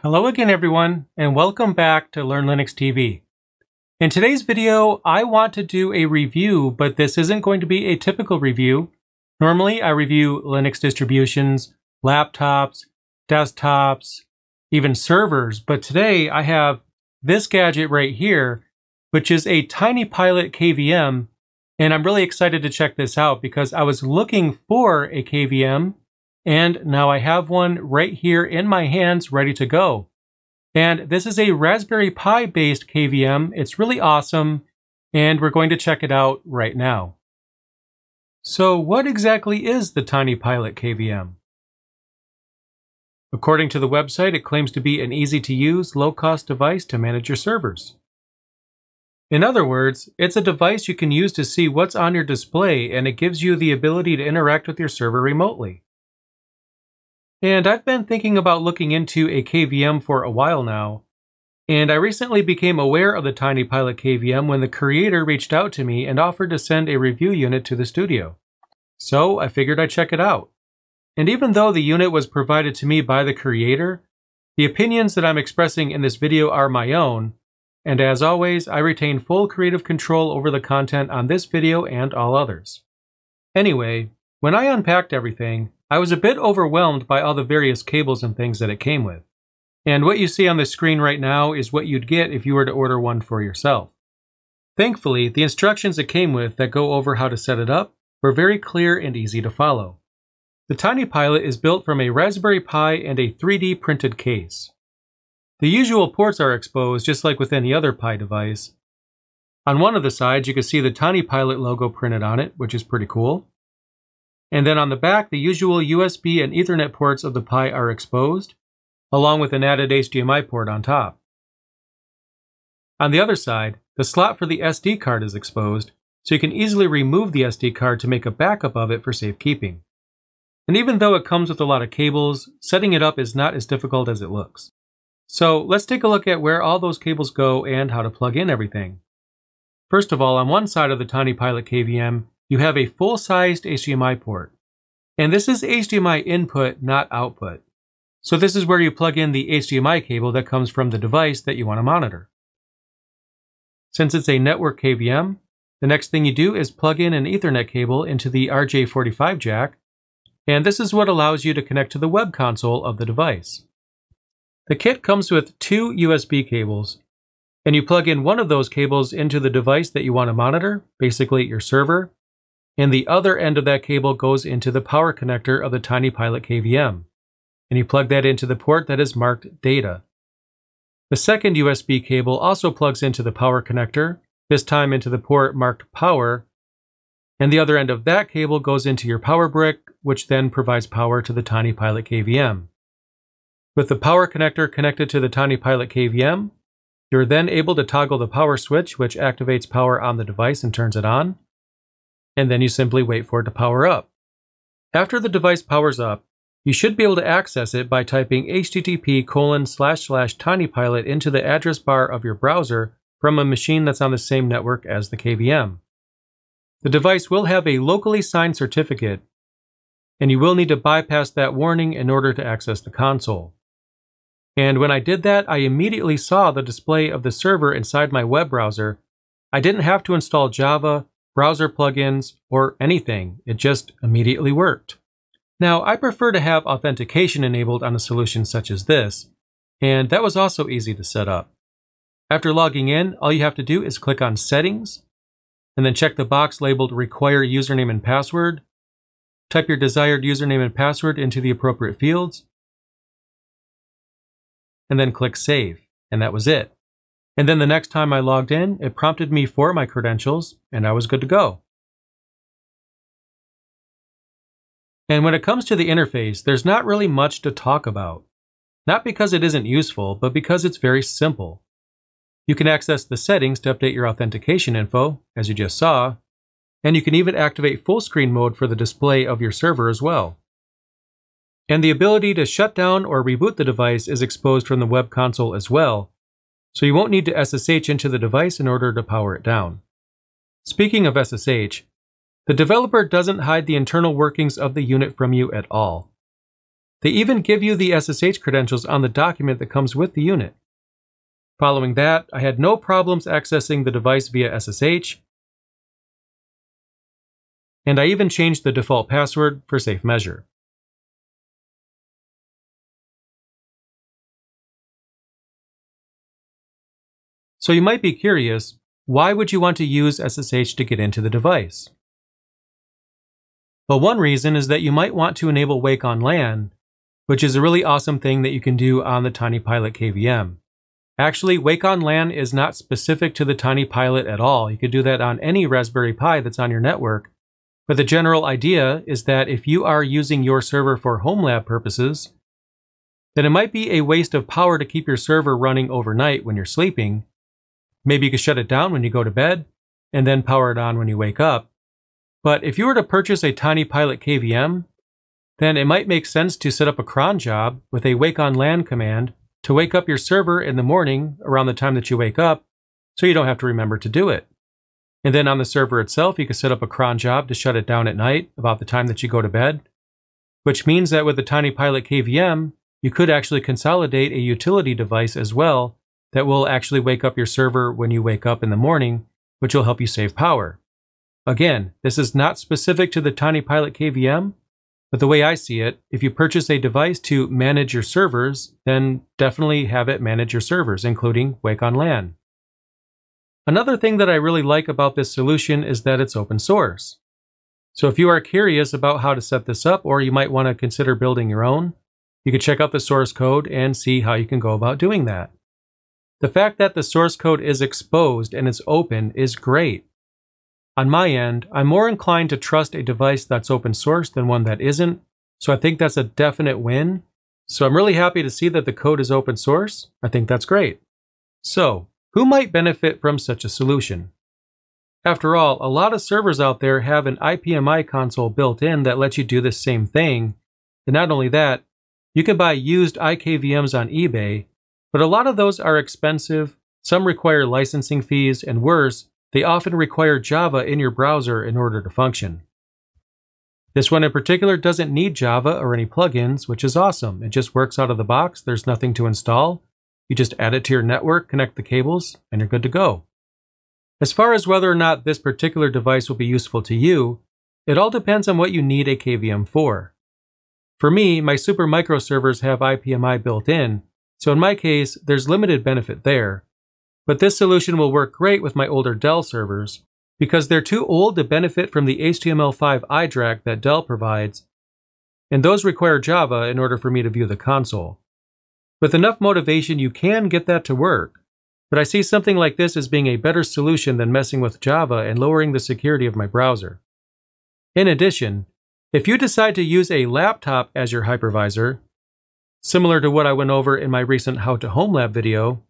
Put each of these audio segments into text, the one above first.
Hello again everyone, and welcome back to Learn Linux TV. In today's video, I want to do a review, but this isn't going to be a typical review. Normally, I review Linux distributions, laptops, desktops, even servers, but today I have this gadget right here, which is a Tiny Pilot KVM, and I'm really excited to check this out because I was looking for a KVM, and now I have one right here in my hands ready to go. And this is a Raspberry Pi based KVM. It's really awesome, and we're going to check it out right now. So what exactly is the Tiny Pilot KVM? According to the website, it claims to be an easy to use, low cost device to manage your servers. In other words, it's a device you can use to see what's on your display and it gives you the ability to interact with your server remotely. And I've been thinking about looking into a KVM for a while now, and I recently became aware of the Tiny Pilot KVM when the creator reached out to me and offered to send a review unit to the studio. So I figured I'd check it out. And even though the unit was provided to me by the creator, the opinions that I'm expressing in this video are my own, and as always, I retain full creative control over the content on this video and all others. Anyway, when I unpacked everything, I was a bit overwhelmed by all the various cables and things that it came with. And what you see on the screen right now is what you'd get if you were to order one for yourself. Thankfully, the instructions it came with that go over how to set it up were very clear and easy to follow. The Tiny Pilot is built from a Raspberry Pi and a 3D printed case. The usual ports are exposed just like with any other Pi device. On one of the sides, you can see the Tiny Pilot logo printed on it, which is pretty cool. And then on the back, the usual USB and Ethernet ports of the Pi are exposed, along with an added HDMI port on top. On the other side, the slot for the SD card is exposed, so you can easily remove the SD card to make a backup of it for safekeeping. And even though it comes with a lot of cables, setting it up is not as difficult as it looks. So let's take a look at where all those cables go and how to plug in everything. First of all, on one side of the Tiny Pilot KVM, you have a full-sized HDMI port. And this is HDMI input, not output. So this is where you plug in the HDMI cable that comes from the device that you want to monitor. Since it's a network KVM, the next thing you do is plug in an Ethernet cable into the RJ45 jack, and this is what allows you to connect to the web console of the device. The kit comes with two USB cables, and you plug in one of those cables into the device that you want to monitor, basically your server, and the other end of that cable goes into the power connector of the Tiny Pilot KVM. And you plug that into the port that is marked data. The second USB cable also plugs into the power connector, this time into the port marked power, and the other end of that cable goes into your power brick, which then provides power to the Tiny Pilot KVM. With the power connector connected to the Tiny Pilot KVM, you're then able to toggle the power switch, which activates power on the device and turns it on and then you simply wait for it to power up. After the device powers up, you should be able to access it by typing http colon slash slash tinypilot into the address bar of your browser from a machine that's on the same network as the KVM. The device will have a locally signed certificate, and you will need to bypass that warning in order to access the console. And when I did that, I immediately saw the display of the server inside my web browser. I didn't have to install Java browser plugins, or anything. It just immediately worked. Now, I prefer to have authentication enabled on a solution such as this, and that was also easy to set up. After logging in, all you have to do is click on Settings, and then check the box labeled Require Username and Password. Type your desired username and password into the appropriate fields, and then click Save, and that was it. And then the next time I logged in, it prompted me for my credentials, and I was good to go. And when it comes to the interface, there's not really much to talk about. Not because it isn't useful, but because it's very simple. You can access the settings to update your authentication info, as you just saw, and you can even activate full screen mode for the display of your server as well. And the ability to shut down or reboot the device is exposed from the web console as well, so you won't need to SSH into the device in order to power it down. Speaking of SSH, the developer doesn't hide the internal workings of the unit from you at all. They even give you the SSH credentials on the document that comes with the unit. Following that, I had no problems accessing the device via SSH, and I even changed the default password for safe measure. So you might be curious, why would you want to use SSH to get into the device? Well, one reason is that you might want to enable Wake on LAN, which is a really awesome thing that you can do on the Tiny Pilot KVM. Actually, Wake on LAN is not specific to the Tiny Pilot at all. You could do that on any Raspberry Pi that's on your network. But the general idea is that if you are using your server for home lab purposes, then it might be a waste of power to keep your server running overnight when you're sleeping, Maybe you could shut it down when you go to bed and then power it on when you wake up. But if you were to purchase a Tiny Pilot KVM, then it might make sense to set up a cron job with a wake on LAN command to wake up your server in the morning around the time that you wake up so you don't have to remember to do it. And then on the server itself, you could set up a cron job to shut it down at night about the time that you go to bed, which means that with the Tiny Pilot KVM, you could actually consolidate a utility device as well that will actually wake up your server when you wake up in the morning, which will help you save power. Again, this is not specific to the Tiny Pilot KVM, but the way I see it, if you purchase a device to manage your servers, then definitely have it manage your servers, including Wake on LAN. Another thing that I really like about this solution is that it's open source. So if you are curious about how to set this up, or you might want to consider building your own, you can check out the source code and see how you can go about doing that. The fact that the source code is exposed and is open is great. On my end, I'm more inclined to trust a device that's open source than one that isn't, so I think that's a definite win. So I'm really happy to see that the code is open source. I think that's great. So, who might benefit from such a solution? After all, a lot of servers out there have an IPMI console built in that lets you do the same thing. And not only that, you can buy used IKVMs on eBay but a lot of those are expensive, some require licensing fees, and worse, they often require Java in your browser in order to function. This one in particular doesn't need Java or any plugins, which is awesome. It just works out of the box, there's nothing to install. You just add it to your network, connect the cables, and you're good to go. As far as whether or not this particular device will be useful to you, it all depends on what you need a KVM for. For me, my Supermicro servers have IPMI built in, so in my case, there's limited benefit there. But this solution will work great with my older Dell servers because they're too old to benefit from the HTML5 iDRAC that Dell provides, and those require Java in order for me to view the console. With enough motivation, you can get that to work, but I see something like this as being a better solution than messing with Java and lowering the security of my browser. In addition, if you decide to use a laptop as your hypervisor, Similar to what I went over in my recent How to Home Lab video,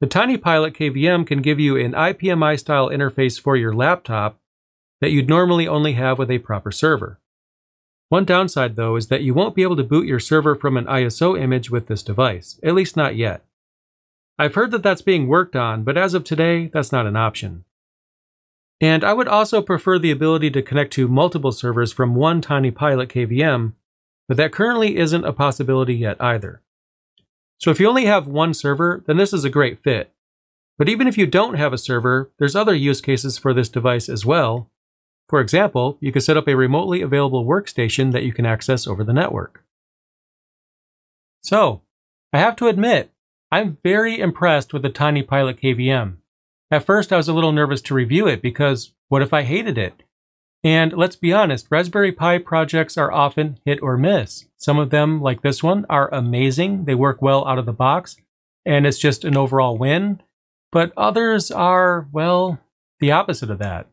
the Tiny Pilot KVM can give you an IPMI style interface for your laptop that you'd normally only have with a proper server. One downside though is that you won't be able to boot your server from an ISO image with this device, at least not yet. I've heard that that's being worked on, but as of today, that's not an option. And I would also prefer the ability to connect to multiple servers from one Tiny Pilot KVM but that currently isn't a possibility yet either. So if you only have one server, then this is a great fit. But even if you don't have a server, there's other use cases for this device as well. For example, you could set up a remotely available workstation that you can access over the network. So, I have to admit, I'm very impressed with the Tiny Pilot KVM. At first, I was a little nervous to review it because what if I hated it? And let's be honest, Raspberry Pi projects are often hit or miss. Some of them, like this one, are amazing. They work well out of the box, and it's just an overall win. But others are, well, the opposite of that.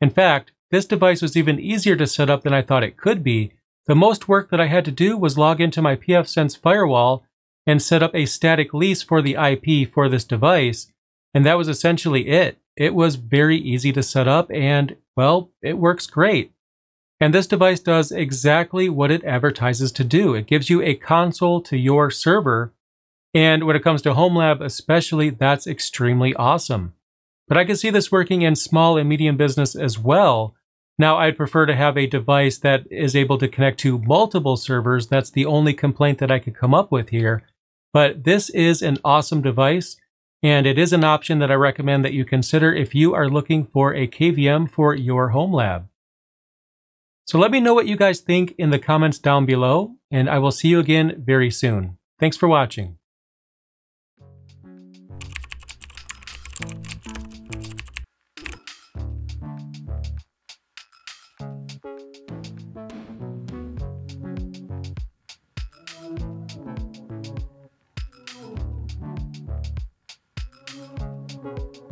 In fact, this device was even easier to set up than I thought it could be. The most work that I had to do was log into my pfSense firewall and set up a static lease for the IP for this device, and that was essentially it. It was very easy to set up and well, it works great. And this device does exactly what it advertises to do. It gives you a console to your server. And when it comes to HomeLab, especially, that's extremely awesome. But I can see this working in small and medium business as well. Now, I'd prefer to have a device that is able to connect to multiple servers. That's the only complaint that I could come up with here. But this is an awesome device, and it is an option that I recommend that you consider if you are looking for a KVM for your home lab. So let me know what you guys think in the comments down below, and I will see you again very soon. Thanks for watching. You.